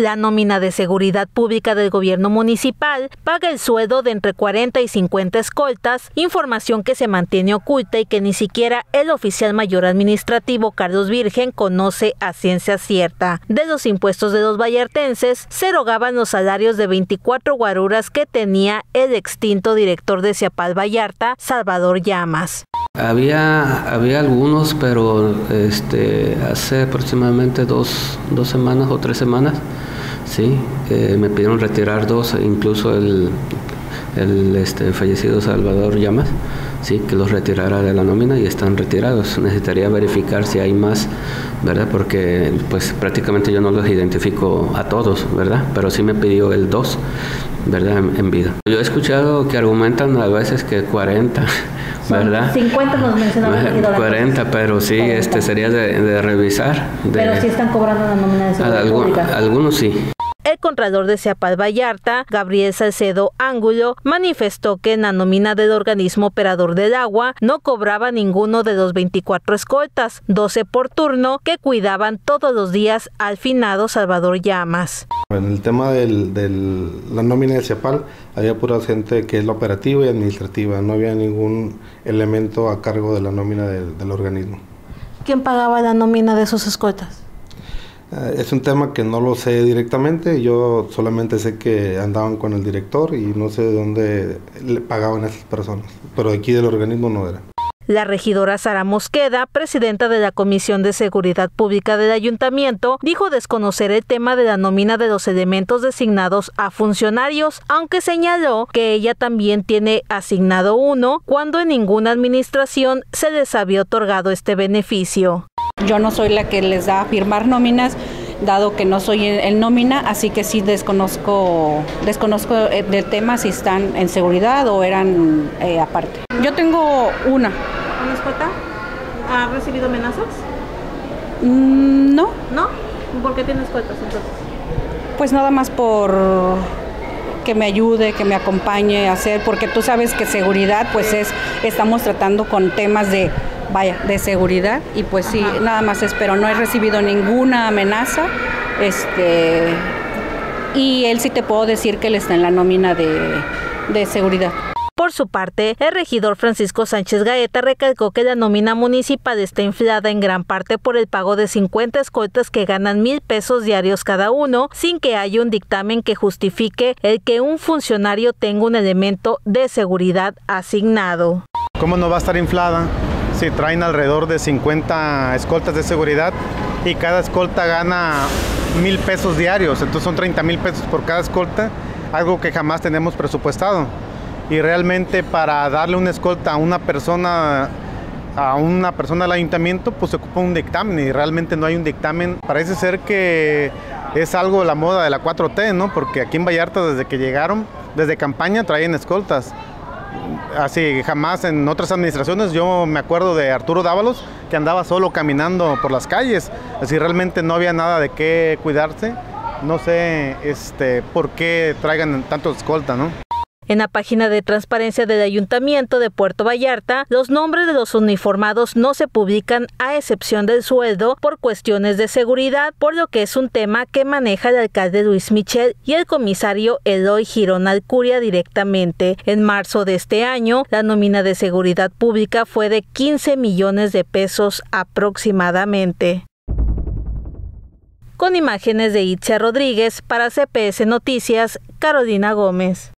La nómina de seguridad pública del gobierno municipal paga el sueldo de entre 40 y 50 escoltas, información que se mantiene oculta y que ni siquiera el oficial mayor administrativo Carlos Virgen conoce a ciencia cierta. De los impuestos de los vallartenses se erogaban los salarios de 24 guaruras que tenía el extinto director de Ciapal Vallarta, Salvador Llamas. Había, había algunos, pero este, hace aproximadamente dos, dos semanas o tres semanas Sí, eh, me pidieron retirar dos, incluso el, el este, fallecido Salvador Llamas, sí, que los retirara de la nómina y están retirados. Necesitaría verificar si hay más, ¿verdad? Porque pues prácticamente yo no los identifico a todos, ¿verdad? Pero sí me pidió el dos, ¿verdad? En, vida. Yo he escuchado que argumentan a veces que 40. ¿verdad? 50 nos mencionaban 40, pero sí, este sería de, revisar. pero sí están cobrando la nómina de seguridad Algunos sí. El contralor de Ciapal Vallarta, Gabriel Salcedo Ángulo, manifestó que en la nómina del organismo operador del agua no cobraba ninguno de los 24 escoltas, 12 por turno, que cuidaban todos los días al finado Salvador Llamas. En el tema de la nómina de Ciapal, había pura gente que es la operativa y administrativa, no había ningún elemento a cargo de la nómina del organismo. ¿Quién pagaba la nómina de esos escoltas? Eh, es un tema que no lo sé directamente, yo solamente sé que andaban con el director y no sé de dónde le pagaban a esas personas, pero aquí del organismo no era. La regidora Sara Mosqueda, presidenta de la Comisión de Seguridad Pública del Ayuntamiento, dijo desconocer el tema de la nómina de los elementos designados a funcionarios, aunque señaló que ella también tiene asignado uno cuando en ninguna administración se les había otorgado este beneficio. Yo no soy la que les da a firmar nóminas, dado que no soy el, nómina, así que sí desconozco, desconozco eh, del tema si están en seguridad o eran eh, aparte. Yo tengo una. ¿Una escota? ¿Ha recibido amenazas? Mm, no. ¿No? ¿Por qué tiene escotas entonces? Pues nada más por que me ayude, que me acompañe a hacer, porque tú sabes que seguridad, pues es, estamos tratando con temas de vaya, de seguridad y pues sí, nada más espero, no he recibido ninguna amenaza, este, y él sí te puedo decir que él está en la nómina de, de seguridad. Por su parte, el regidor Francisco Sánchez Gaeta recalcó que la nómina municipal está inflada en gran parte por el pago de 50 escoltas que ganan mil pesos diarios cada uno, sin que haya un dictamen que justifique el que un funcionario tenga un elemento de seguridad asignado. ¿Cómo no va a estar inflada? Si traen alrededor de 50 escoltas de seguridad y cada escolta gana mil pesos diarios, entonces son 30 mil pesos por cada escolta, algo que jamás tenemos presupuestado. Y realmente para darle una escolta a una persona a una persona del ayuntamiento, pues se ocupa un dictamen y realmente no hay un dictamen. Parece ser que es algo la moda de la 4T, ¿no? Porque aquí en Vallarta desde que llegaron, desde campaña traen escoltas así jamás en otras administraciones. Yo me acuerdo de Arturo Dávalos que andaba solo caminando por las calles, así realmente no había nada de qué cuidarse. No sé este, por qué traigan tanto escolta, ¿no? En la página de transparencia del Ayuntamiento de Puerto Vallarta, los nombres de los uniformados no se publican a excepción del sueldo por cuestiones de seguridad, por lo que es un tema que maneja el alcalde Luis Michel y el comisario Eloy Girón Alcuria directamente. En marzo de este año, la nómina de seguridad pública fue de 15 millones de pesos aproximadamente con imágenes de Itzia Rodríguez para CPS Noticias, Carolina Gómez.